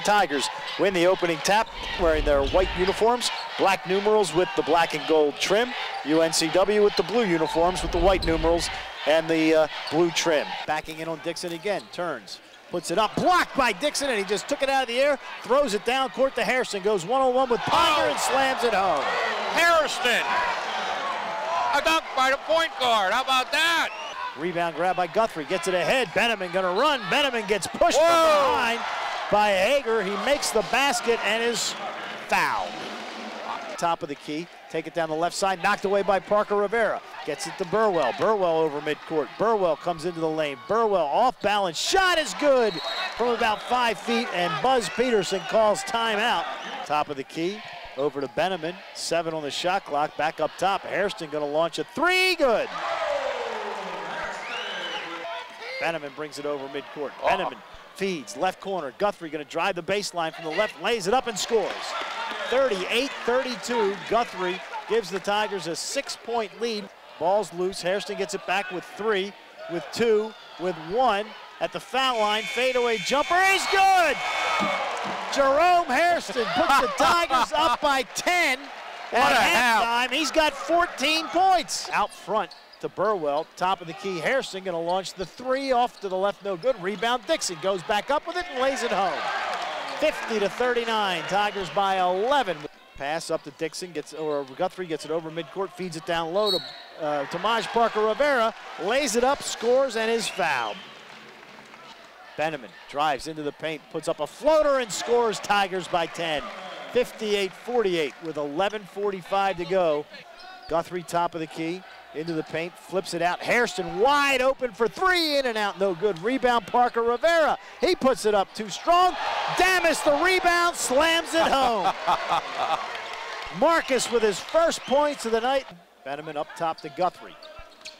The Tigers win the opening tap wearing their white uniforms, black numerals with the black and gold trim. UNCW with the blue uniforms with the white numerals and the uh, blue trim. Backing in on Dixon again, turns, puts it up, blocked by Dixon, and he just took it out of the air, throws it down court to Harrison, goes one-on-one with Ponder and slams it home. Harrison, A dunk by the point guard. How about that? Rebound grab by Guthrie, gets it ahead. Benimon gonna run. Benimon gets pushed Whoa. from behind by Hager. He makes the basket and is fouled. Top of the key, take it down the left side, knocked away by Parker Rivera. Gets it to Burwell. Burwell over midcourt. Burwell comes into the lane. Burwell off balance. Shot is good from about five feet, and Buzz Peterson calls timeout. Top of the key, over to Benimon. Seven on the shot clock. Back up top. Hairston going to launch a three. Good. Benimon brings it over midcourt. Oh. Feeds left corner. Guthrie going to drive the baseline from the left, lays it up and scores. 38-32. Guthrie gives the Tigers a six-point lead. Ball's loose. Hairston gets it back with three, with two, with one. At the foul line, fadeaway jumper is good. Jerome Hairston puts the Tigers up by 10 What a at halftime. He's got 14 points. Out front to Burwell, top of the key. Harrison going to launch the three off to the left, no good. Rebound. Dixon goes back up with it and lays it home. 50 to 39. Tigers by 11. Pass up to Dixon, gets or Guthrie gets it over midcourt, feeds it down low to uh, Timajh Parker Rivera, lays it up, scores, and is fouled. Benimon drives into the paint, puts up a floater and scores Tigers by 10. 58-48 with 11.45 to go. Guthrie top of the key, into the paint, flips it out. Hairston wide open for three, in and out, no good. Rebound Parker Rivera. He puts it up too strong. Damas the rebound, slams it home. Marcus with his first points of the night. Benimon up top to Guthrie.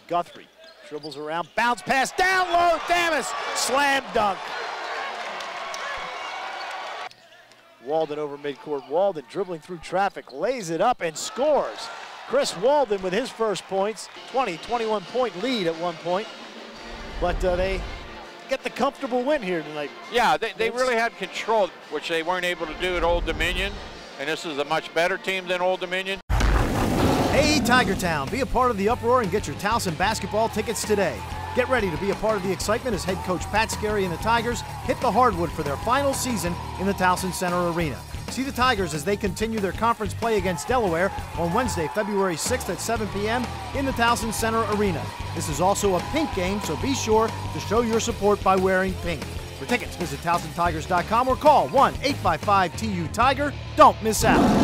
Guthrie dribbles around, bounce pass down low, Damas, slam dunk. Walden over midcourt. Walden dribbling through traffic, lays it up and scores. Chris Walden with his first points, 20, 21 point lead at one point. But uh, they get the comfortable win here tonight. Yeah, they, they really had control, which they weren't able to do at Old Dominion. And this is a much better team than Old Dominion. Hey, Tiger Town, be a part of the uproar and get your Towson basketball tickets today. Get ready to be a part of the excitement as head coach Pat Skerry and the Tigers hit the hardwood for their final season in the Towson Center Arena. See the Tigers as they continue their conference play against Delaware on Wednesday, February 6th at 7 p.m. in the Towson Center Arena. This is also a pink game, so be sure to show your support by wearing pink. For tickets, visit TowsonTigers.com or call 1 855 TU Tiger. Don't miss out.